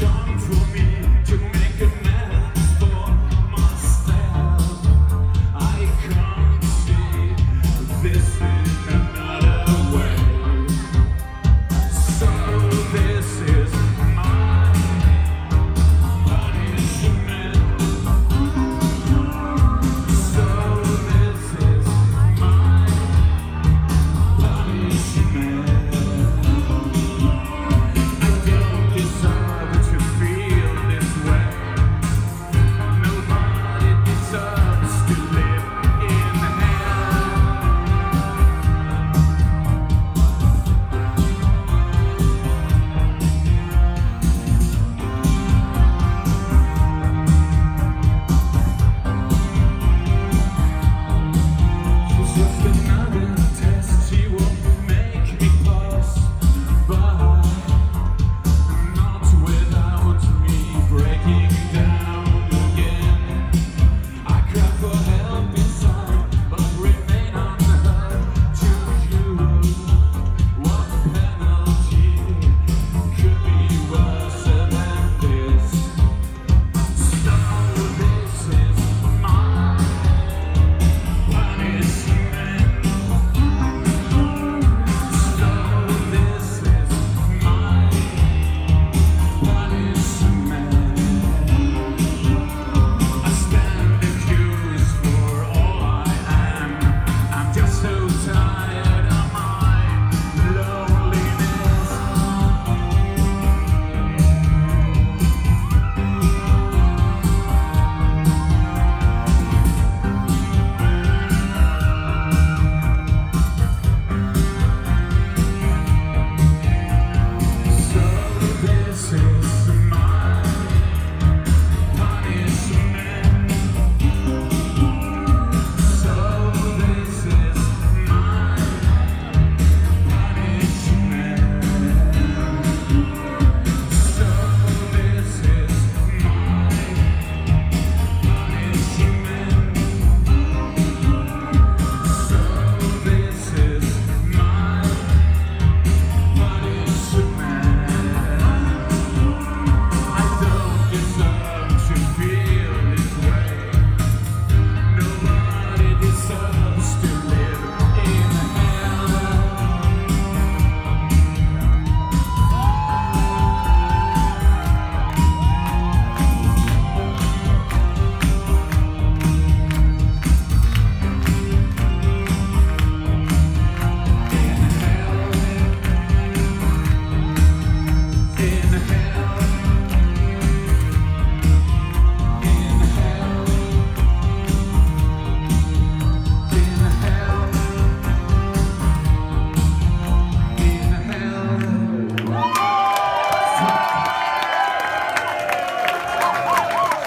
Come for me. To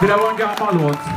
Det där var en gammal låt.